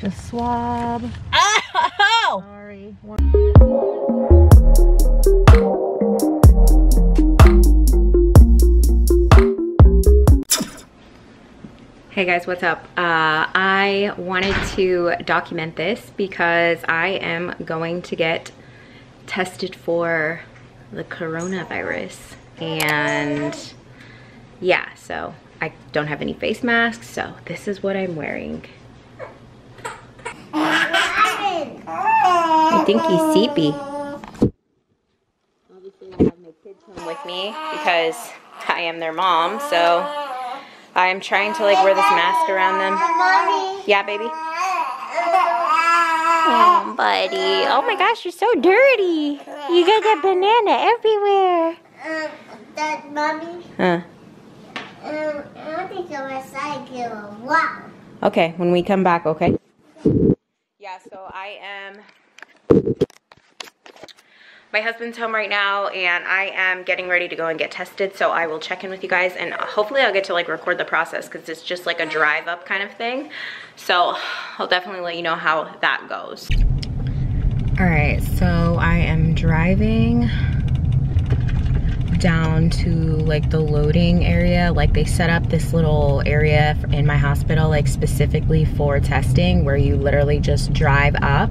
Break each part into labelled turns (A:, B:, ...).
A: Just swab.
B: Oh!
A: Sorry.
B: Hey guys, what's up? Uh, I wanted to document this because I am going to get tested for the coronavirus. And yeah, so I don't have any face masks, so this is what I'm wearing. He's seepy. Obviously I have my kids home with me because I am their mom, so I'm trying to like wear this mask around them. Yeah, baby. Oh, buddy. Oh my gosh, you're so dirty. You got that banana everywhere.
C: Um, that mommy,
B: Huh.
C: um, I want to go outside give a walk.
B: Okay, when we come back, okay? Yeah, so I am. My husband's home right now, and I am getting ready to go and get tested. So I will check in with you guys, and hopefully I'll get to like record the process because it's just like a drive up kind of thing. So I'll definitely let you know how that goes. All right, so I am driving down to like the loading area like they set up this little area in my hospital like specifically for testing where you literally just drive up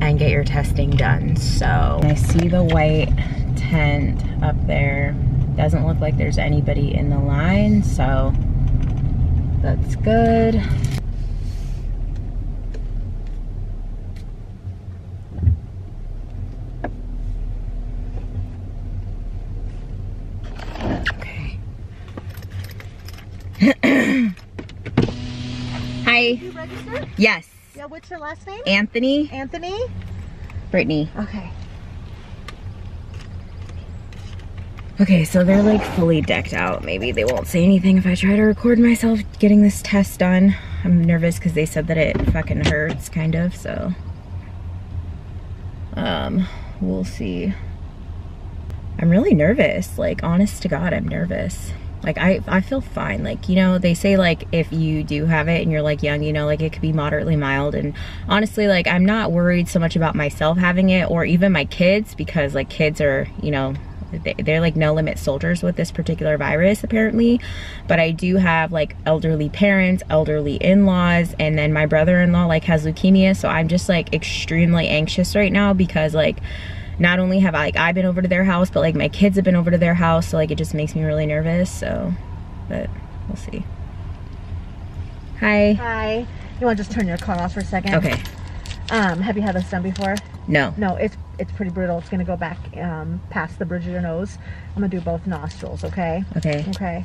B: and get your testing done. So i see the white tent up there. Doesn't look like there's anybody in the line so that's good. Okay. Hi. Yes
A: Yeah, what's your last name?
B: anthony
A: Anthony?
B: brittany
A: Okay.
B: Okay, so they're like fully decked out. Maybe they won't say anything if I try to record myself getting this test done. I'm nervous because they said that it fucking hurts, kind of, so. Um, we'll see. I'm really nervous. Like, honest to God, I'm nervous. Like, I, I feel fine. Like, you know, they say, like, if you do have it and you're, like, young, you know, like, it could be moderately mild. And honestly, like, I'm not worried so much about myself having it or even my kids because, like, kids are, you know, they- they're like no limit soldiers with this particular virus apparently but i do have like elderly parents elderly in-laws and then my brother-in-law like has leukemia so i'm just like extremely anxious right now because like not only have I, like i been over to their house but like my kids have been over to their house so like it just makes me really nervous so but we'll see hi
A: Hi. You want to just turn your car off for a second?
B: okay
A: Um, have you had this done before?
B: no
A: No, it's it's pretty brutal. It's gonna go back um, past the bridge of your nose. I'm gonna do both nostrils, okay?
B: okay
A: Okay.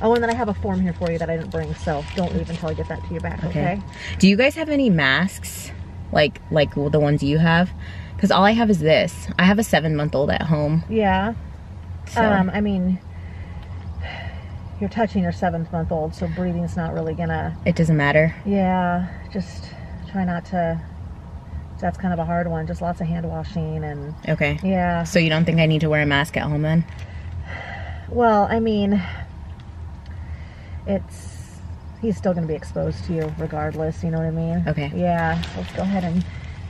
A: Oh, and then I have a form here for you that I didn't bring, so don't leave until I get that to you back, okay?
B: Okay. Do you guys have any masks? Like like the ones you have? Because all I have is this. I have a seven month old at home.
A: Yeah.
B: So
A: Um, I mean, you're touching your seventh month old, so breathing's not really gonna.
B: it doesn't matter.
A: Yeah, just try not to. That's kind of a hard one. Just lots of hand washing and
B: Okay.
A: yeah.
B: So you don't think I need to wear a mask at home then?
A: Well, I mean, it's he's still going to be exposed to you regardless. You know what I mean?
B: Okay.
A: Yeah. so Let's go ahead and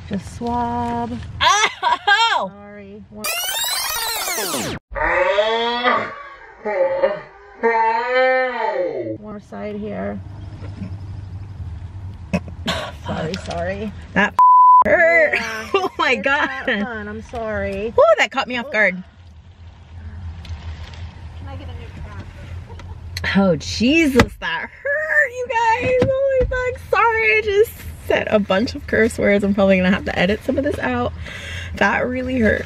A: just swab.
B: Oh!
A: Sorry. One more side here. Sorry, sorry.
B: That hurt.
A: Yeah.
B: oh my
A: It's
B: god.
A: I'm sorry.
B: Oh, that caught me off guard.
A: Can I get a new cap?
B: Oh Jesus, that hurt, you guys. Holy fuck. Sorry, I just said a bunch of curse words. I'm probably gonna have to edit some of this out. That really hurt.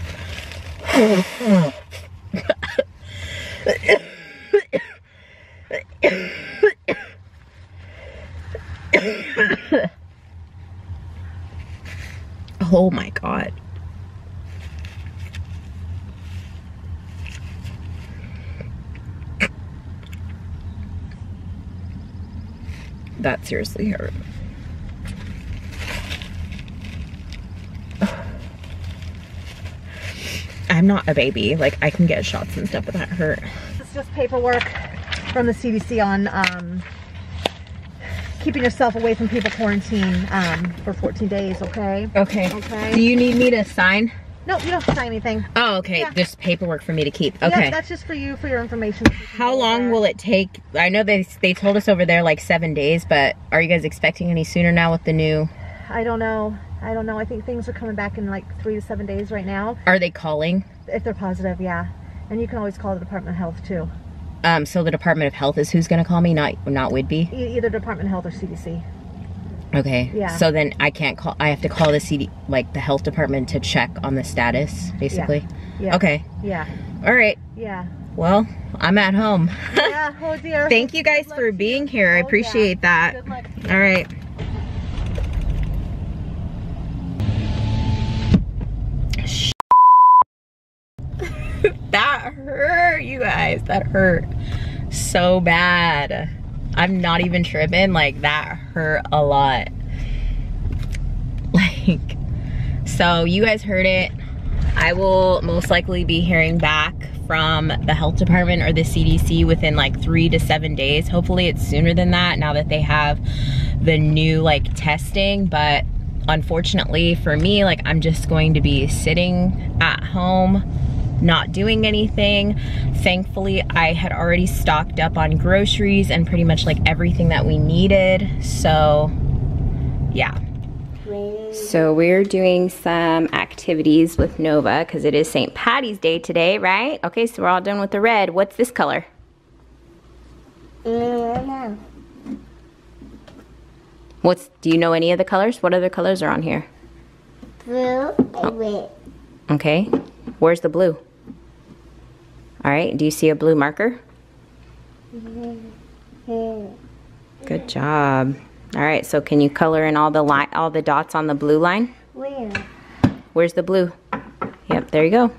B: oh my god. That seriously hurt. I'm not a baby. Like I can get shots and stuff, but that hurt.
A: It's just paperwork from the CDC on um, keeping yourself away from people quarantine um, for 14 days, okay?
B: Okay.
A: Okay.
B: Do you need me to sign?
A: No, you don't have to sign anything.
B: Oh, okay.
A: Yeah.
B: Just paperwork for me to keep. Okay.
A: Yeah, that's just for you, for your information.
B: How long will it take? I know they they told us over there like seven days, but are you guys expecting any sooner now with the new?
A: I don't know. I don't know. I think things are coming back in like three to seven days right now.
B: Are they calling?
A: If they're positive, yeah. And you can always call the Department of Health too.
B: Um, so the Department of Health is who's gonna call me, not not Whidbey.
A: E- either Department of Health or CDC.
B: Okay.
A: Yeah.
B: So then I can't call. I have to call the CD, like the health department, to check on the status, basically.
A: Yeah.
B: Okay.
A: Yeah.
B: All right.
A: Yeah.
B: Well, I'm at home.
A: Yeah. Oh dear.
B: Thank you guys for being here. I
A: Oh, yeah.
B: appreciate that.
A: Good luck.
B: All right. that hurt, you guys. That hurt so bad. I'm not even tripping. Like, that hurt a lot. Like, so you guys heard it. I will most likely be hearing back from the health department or the CDC within like three to seven days. Hopefully it's sooner than that now that they have the new like testing. But unfortunately for me, like I'm just going to be sitting at home, not doing anything. Thankfully, I had already stocked up on groceries and pretty much like everything that we needed. So yeah. So we're doing some activities with Nova because it is St. Patty's Day today, right? Okay, so we're all done with the red. What's this color?
C: Mm, no.
B: What's, do you know any of the colors? What other colors are on here?
C: Blue and red.
B: Okay, where's the blue? All right, do you see a blue marker? Good job. All right, so can you color in all the line, all the dots on the blue line?
C: Where?
B: Where's the blue? Yep, there you go.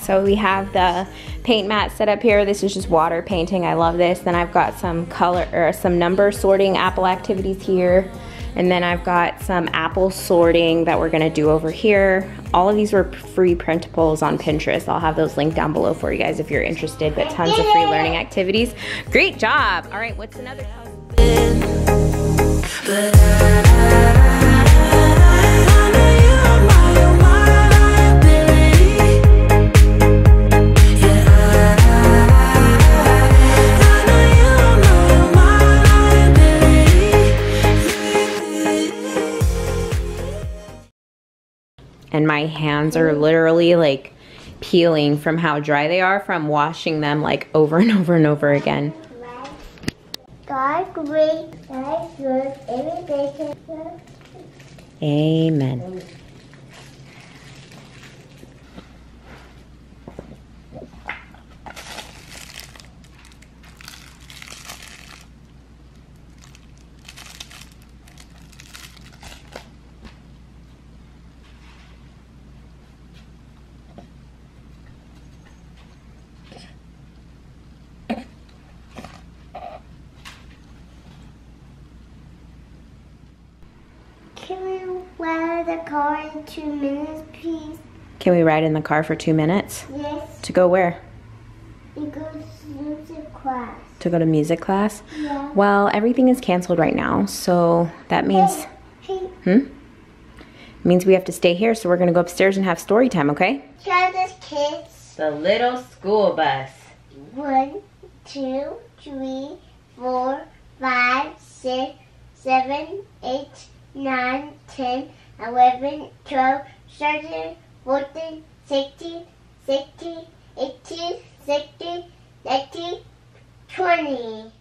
B: So we have the paint mat set up here. This is just water painting. I love this. Then I've got some color or some number sorting apple activities here. And then I've got some apple sorting that we're gonna do over here. All of these were free printables on Pinterest. I'll have those linked down below for you guys if you're interested, but tons of free learning activities. Great job. All right, what's another And my hands are literally like peeling from how dry they are from washing them like over and over and over again.
C: God great, God good, every day can good.
B: Amen.
C: Can we wear the car in two minutes, please?
B: Can we ride in the car for two minutes?
C: Yes,
B: To go where?
C: we go to music class.
B: To go to music class?
C: Yeah.
B: Well, everything is canceled right now, so that means
C: Hey,
B: hmm? Means we have to stay here, so we're gonna go upstairs and have story time, okay?
C: try this, kids.
B: The little school bus.
C: One, two, three, four, five, six, seven, eight, nine, ten, eleven, twelve, thirteen, fourteen, sixteen, sixteen, eighteen, sixteen, nineteen, twenty.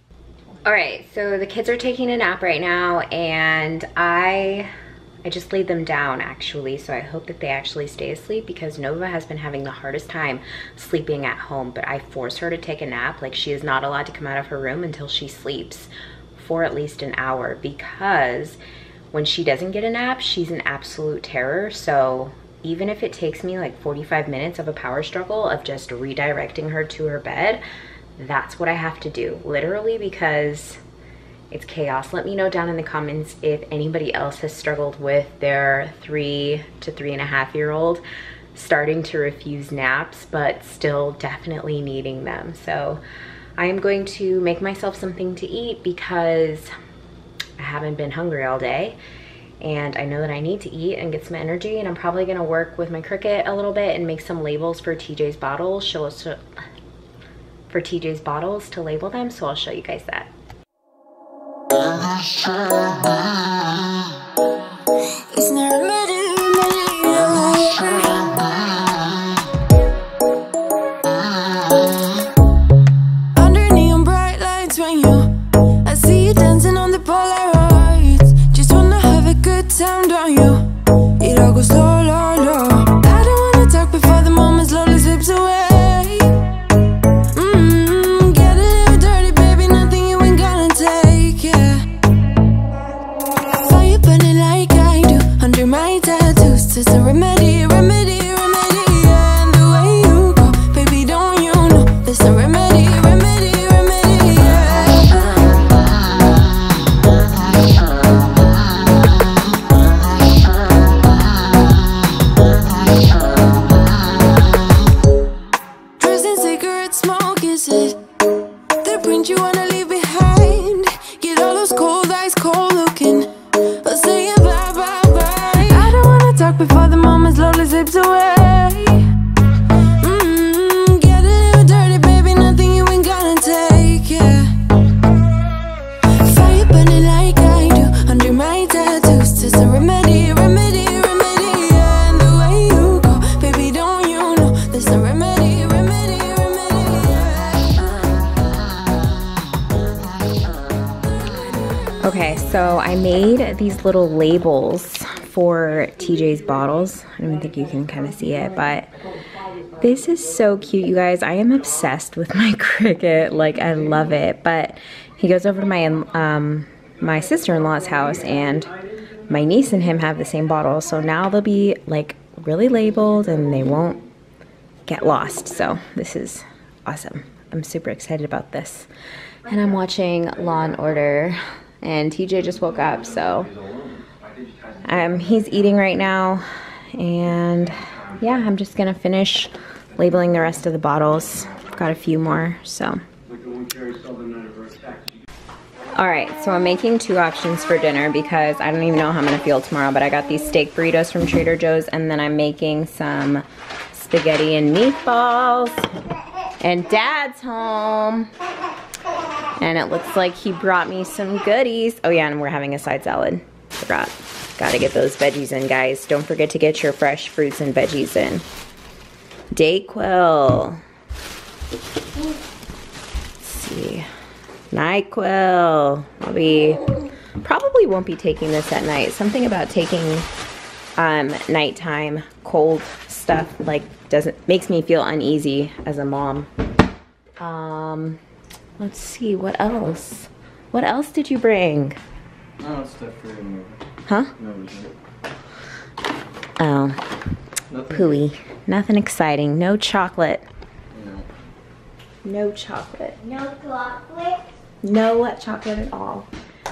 B: All right, so the kids are taking a nap right now, and I I just laid them down actually, so I hope that they actually stay asleep because Nova has been having the hardest time sleeping at home, but I force her to take a nap. Like she is not allowed to come out of her room until she sleeps for at least an hour because when she doesn't get a nap, she's an absolute terror. So even if it takes me like 45 minutes of a power struggle of just redirecting her to her bed, that's what I have to do, literally, because it's chaos. Let me know down in the comments if anybody else has struggled with their three to three and a half year old starting to refuse naps, but still definitely needing them. So I am going to make myself something to eat because I haven't been hungry all day and I know that I need to eat and get some energy and I'm probably gonna work with my Cricut a little bit and make some labels for TJ's bottles, show us for TJ's bottles to label them, so I'll show you guys that.
D: Is it? The print you wanna
B: Okay, so I made these little labels for TJ's bottles. I don't think you can kind of see it, but this is so cute, you guys. I am obsessed with my Cricut. Like, I love it. But he goes over to my um, my sister-in-law's house, and my niece and him have the same bottle. So now they'll be like really labeled, and they won't get lost. So this is awesome. I'm super excited about this. And I'm watching Law Order, and TJ just woke up, so um, he's eating right now. And yeah, I'm just gonna finish labeling the rest of the bottles. Got a few more, so. All right, so I'm making two options for dinner because I don't even know how I'm gonna feel tomorrow, but I got these steak burritos from Trader Joe's and then I'm making some spaghetti and meatballs. And dad's home. And it looks like he brought me some goodies. Oh yeah, and we're having a side salad. Forgot. Gotta get those veggies in, guys. Don't forget to get your fresh fruits and veggies in. Dayquil. Let's see. NyQuil. I'll be, probably won't be taking this at night. Something about taking um, nighttime cold stuff like doesn't, makes me feel uneasy as a mom. Um, let's see, what else? What else did you bring?
E: No, it's stuff for removal.
B: Huh?
E: No reason.
B: Oh,
E: Nothing.
B: pooey. Nothing exciting. No chocolate.
E: No.
B: No chocolate.
C: No chocolate.
B: No chocolate at all.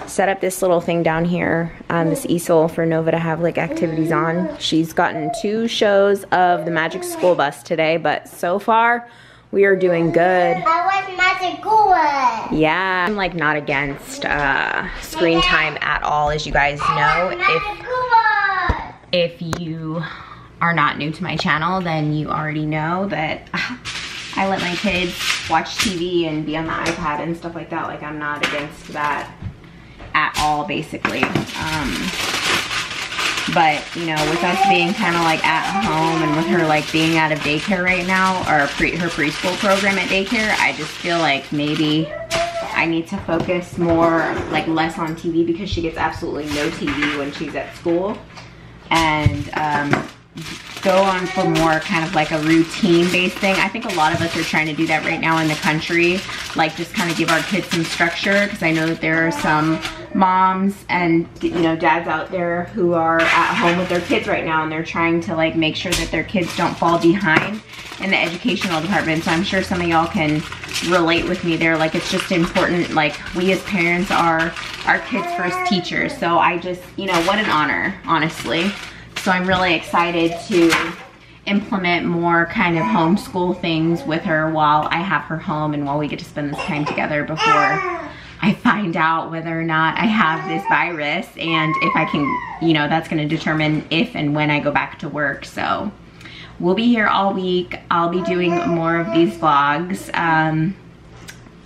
B: Set up this little thing down here on this oh. easel for Nova to have like activities on. Oh, She's gotten two shows of the Magic School Bus today, but so far we are doing good.
C: I want magic good.
B: Yeah, I'm like not against uh, screen time at all, as you guys know. If if you are not new to my channel, then you already know that I let my kids watch TV and be on the iPad and stuff like that. Like I'm not against that at all, basically. Um, but you know, with us being kind of like at home and with her like being out of daycare right now, or pre her preschool program at daycare, I just feel like maybe I need to focus more, like less on TV because she gets absolutely no TV when she's at school. And um, go on for more kind of like a routine based thing. I think a lot of us are trying to do that right now in the country, like just kind of give our kids some structure because I know that there are some moms and you know dads out there who are at home with their kids right now and they're trying to like make sure that their kids don't fall behind in the educational department, so I'm sure some of y'all can relate with me there. Like it's just important, like we as parents are our kids' first teachers. So I just, you know, what an honor, honestly. So I'm really excited to implement more kind of homeschool things with her while I have her home and while we get to spend this time together before I find out whether or not I have this virus and if I can, you know, that's gonna determine if and when I go back to work. So we'll be here all week. I'll be doing more of these vlogs. Um,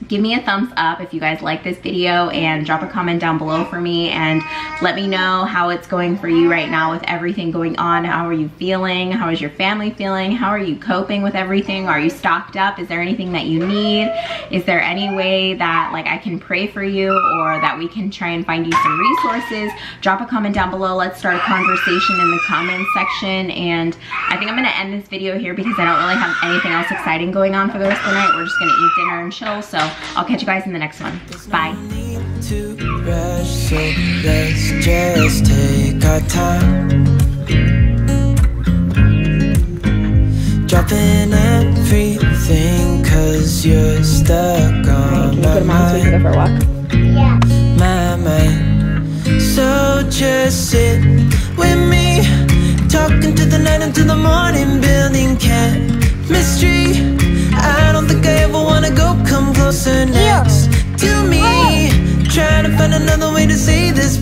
B: give me a thumbs up if you guys like this video and drop a comment down below for me and let me know how it's going for you right now with everything going on. How are you feeling? How is your family feeling? How are you coping with everything? Are you stocked up? Is there anything that you need? Is there any way that like I can pray for you or that we can try and find you some resources? Drop a comment down below. Let's start a conversation in the comments section and I think I'm gonna end this video here because I don't really have anything else exciting going on for the rest of the night. We're just gonna eat dinner and chill. So I'll catch you guys in the next one. Bye.
F: to rush, so let's just take our time. Dropping everything, cause you're stuck on my mind.
B: for a walk.
C: Yeah.
F: my mind. So just sit with me, talking to the night until the morning, building chemistry. I don't think I ever wanna go come closer next to me. Trying to find another way to say this,